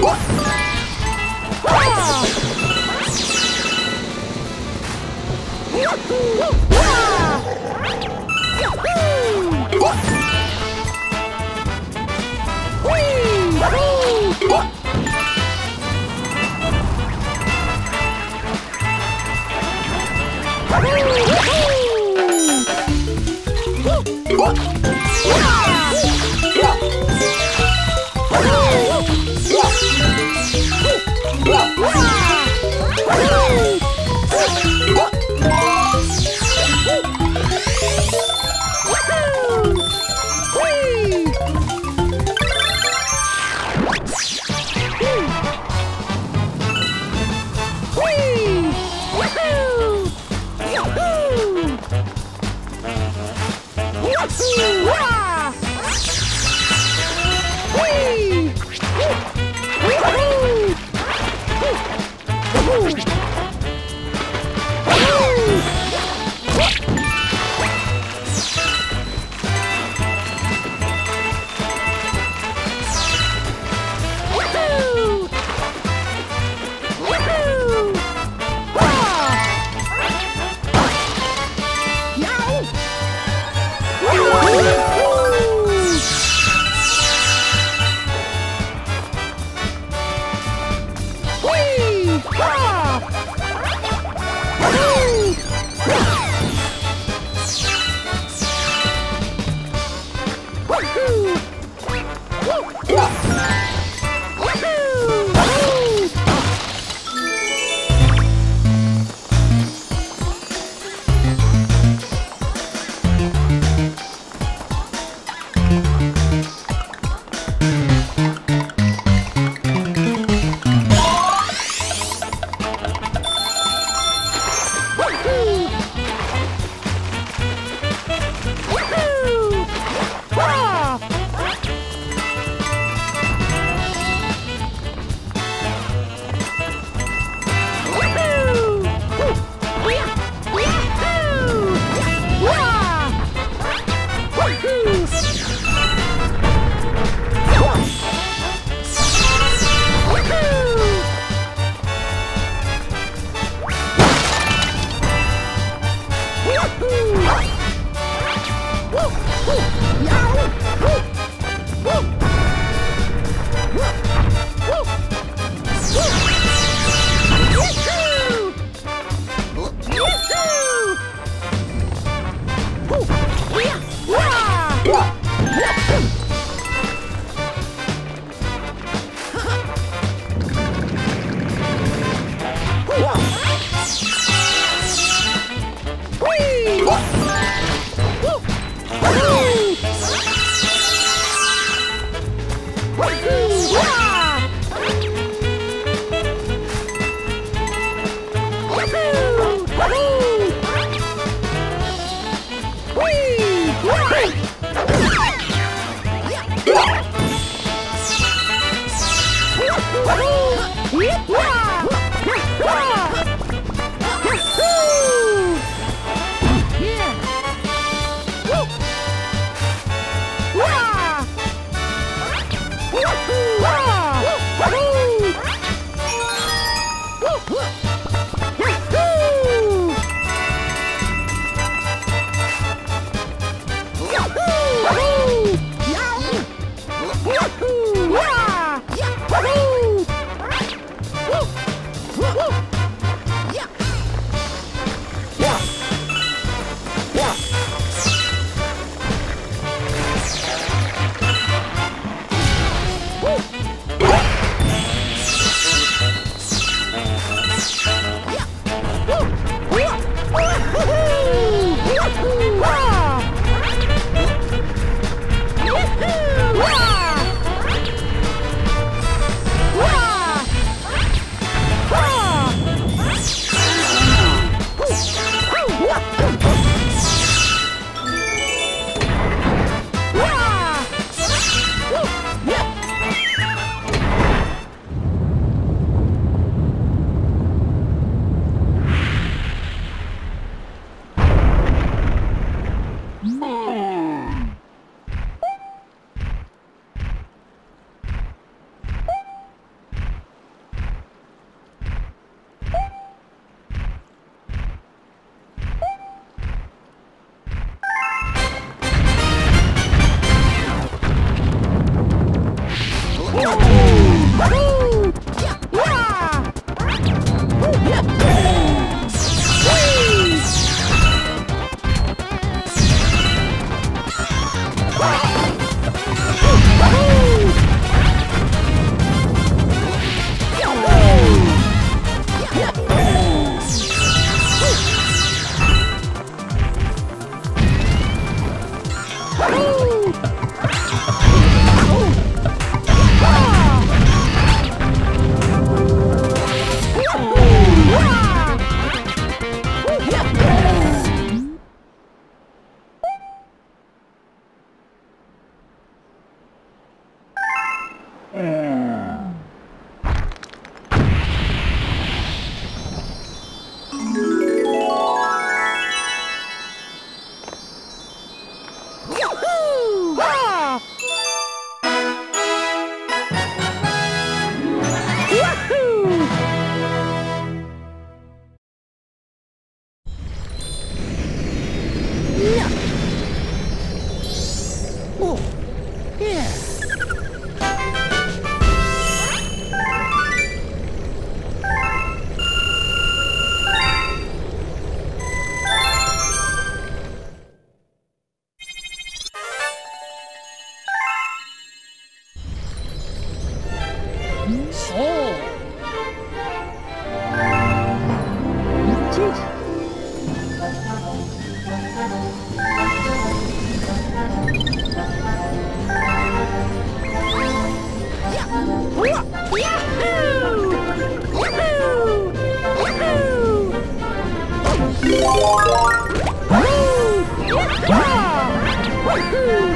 What? Three! Woohoo!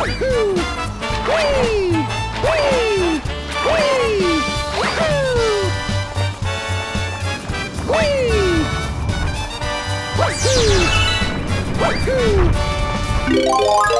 Woohoo! Whee! Whee! Whee! Woohoo! Whee! Woohoo! Woohoo!